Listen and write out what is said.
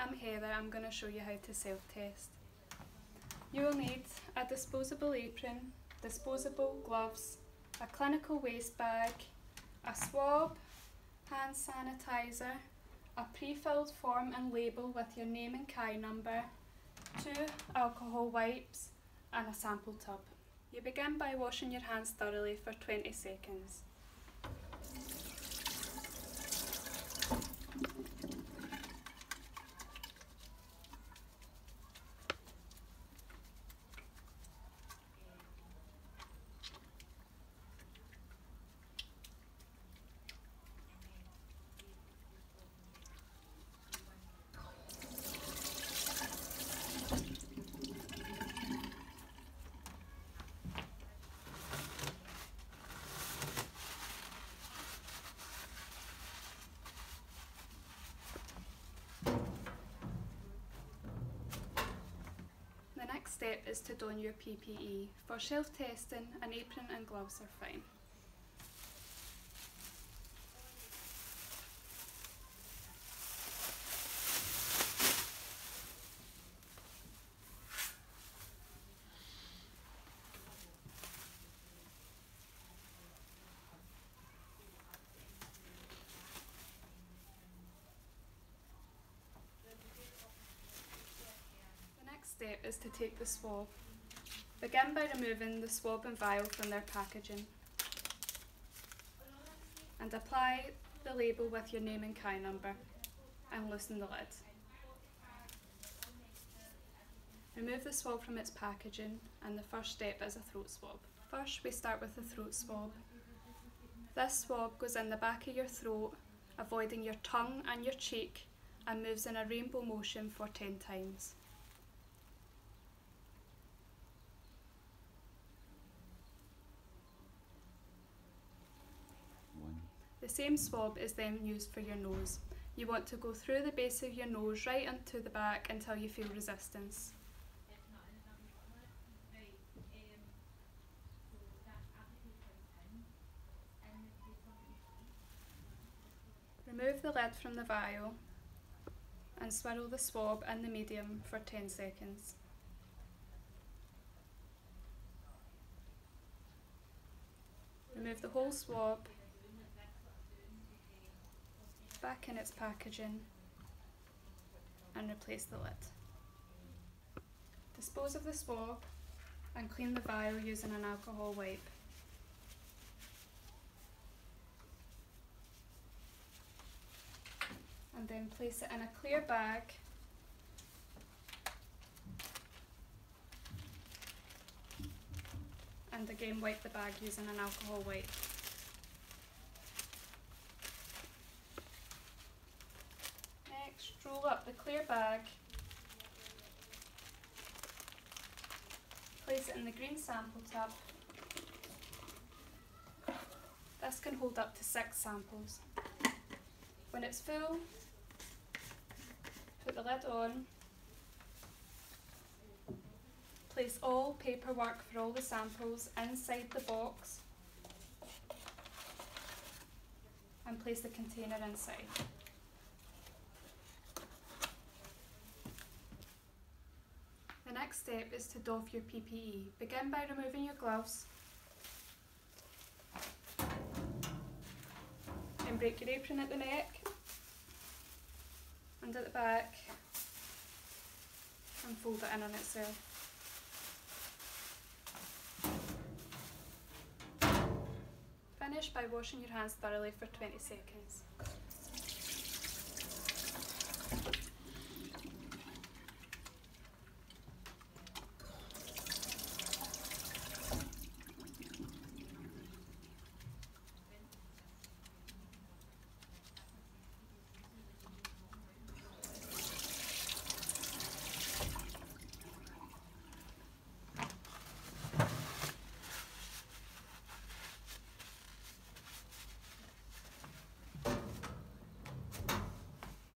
I'm Heather, I'm going to show you how to self-test. You will need a disposable apron, disposable gloves, a clinical waste bag, a swab, hand sanitizer, a pre-filled form and label with your name and CHI number, two alcohol wipes and a sample tub. You begin by washing your hands thoroughly for 20 seconds. The next step is to don your PPE. For self-testing, an apron and gloves are fine. The next step is to take the swab. Begin by removing the swab and vial from their packaging and apply the label with your name and CHI number and loosen the lid. Remove the swab from its packaging and the first step is a throat swab. First we start with the throat swab. This swab goes in the back of your throat, avoiding your tongue and your cheek and moves in a rainbow motion for 10 times. Same swab is then used for your nose. You want to go through the base of your nose right into the back until you feel resistance. Remove the lid from the vial and swirl the swab in the medium for 10 seconds. Remove the whole swab back in its packaging and replace the lid. Dispose of the swab and clean the vial using an alcohol wipe. And then place it in a clear bag and again wipe the bag using an alcohol wipe. Next, roll up the clear bag. Place it in the green sample tub. This can hold up to six samples. When it's full, put the lid on. Place all paperwork for all the samples inside the box and place the container inside. Next step is to doff your PPE. Begin by removing your gloves and break your apron at the neck and at the back and fold it in on itself. Finish by washing your hands thoroughly for 20 seconds.